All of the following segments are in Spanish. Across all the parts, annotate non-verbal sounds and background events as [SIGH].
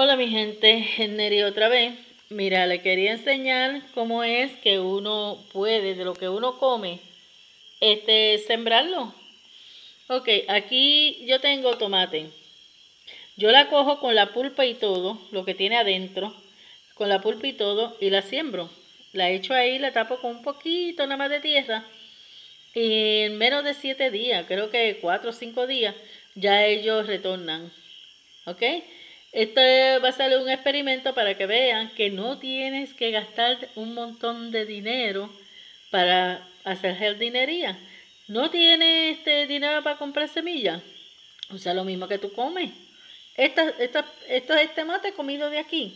Hola mi gente, Neri otra vez. Mira, le quería enseñar cómo es que uno puede, de lo que uno come, este, sembrarlo. Ok, aquí yo tengo tomate. Yo la cojo con la pulpa y todo, lo que tiene adentro, con la pulpa y todo, y la siembro. La echo ahí, la tapo con un poquito nada más de tierra. Y en menos de siete días, creo que cuatro o cinco días, ya ellos retornan. ¿Ok? Esto va a ser un experimento para que vean que no tienes que gastar un montón de dinero para hacer jardinería. No tienes este dinero para comprar semillas. O sea, lo mismo que tú comes. Esta, esta, esto es este mate comido de aquí.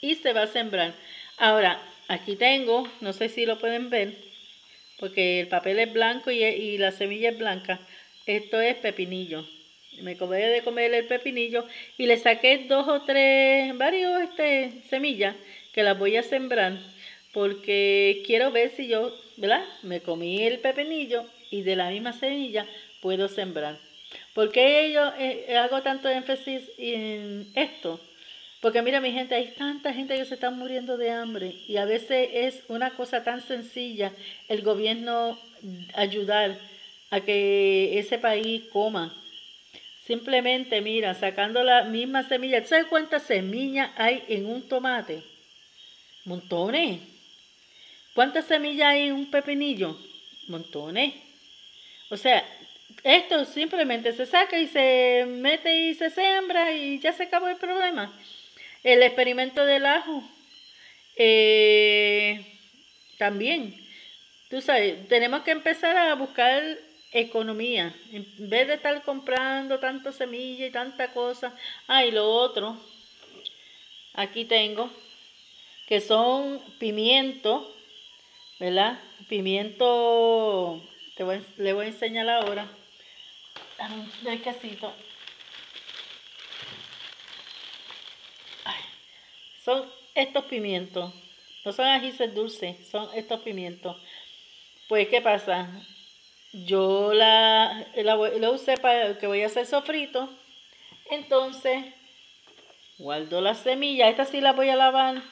Y se va a sembrar. Ahora, aquí tengo, no sé si lo pueden ver, porque el papel es blanco y, y la semilla es blanca. Esto es pepinillo. Me acabé de comer el pepinillo y le saqué dos o tres, varios este, semillas que las voy a sembrar porque quiero ver si yo, ¿verdad? Me comí el pepinillo y de la misma semilla puedo sembrar. ¿Por qué yo eh, hago tanto énfasis en esto? Porque mira mi gente, hay tanta gente que se está muriendo de hambre y a veces es una cosa tan sencilla el gobierno ayudar a que ese país coma Simplemente, mira, sacando la misma semilla. ¿Sabes cuántas semillas hay en un tomate? Montones. ¿Cuántas semillas hay en un pepinillo? Montones. O sea, esto simplemente se saca y se mete y se sembra y ya se acabó el problema. El experimento del ajo. Eh, también. Tú sabes, tenemos que empezar a buscar economía. En vez de estar comprando tanta semilla y tanta cosa. Ah, lo otro, aquí tengo, que son pimientos, ¿verdad? Pimiento, te voy, le voy a enseñar ahora. Del casito. son estos pimientos. No son ajíes dulces, son estos pimientos. Pues, ¿qué pasa? Yo la, la, usé para que voy a hacer sofrito. Entonces, guardo las semillas. Esta sí la voy a lavar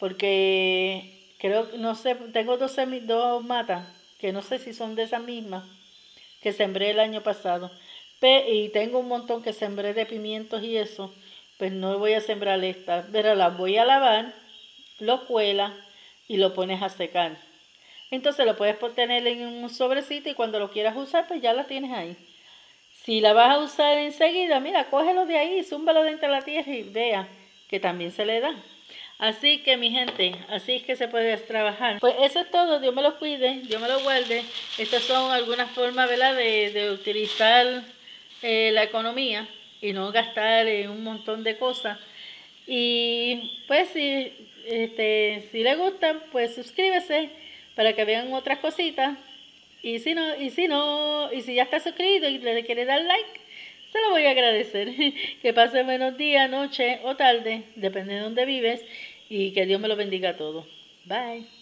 porque creo, no sé, tengo dos, dos matas que no sé si son de esas mismas que sembré el año pasado. y tengo un montón que sembré de pimientos y eso. Pues no voy a sembrar esta, pero las voy a lavar, lo cuela y lo pones a secar. Entonces lo puedes tener en un sobrecito y cuando lo quieras usar, pues ya la tienes ahí. Si la vas a usar enseguida, mira, cógelo de ahí, zúmbalo dentro de la tierra y vea que también se le da. Así que mi gente, así es que se puede trabajar. Pues eso es todo, Dios me lo cuide, Dios me lo guarde. Estas son algunas formas, de, de utilizar eh, la economía y no gastar en un montón de cosas. Y pues si, este, si le gustan, pues suscríbese para que vean otras cositas. Y si no, y si no, y si ya está suscrito y le quiere dar like, se lo voy a agradecer. [LAUGHS] que pase buenos días, noche o tarde, depende de dónde vives, y que Dios me lo bendiga a todos. Bye.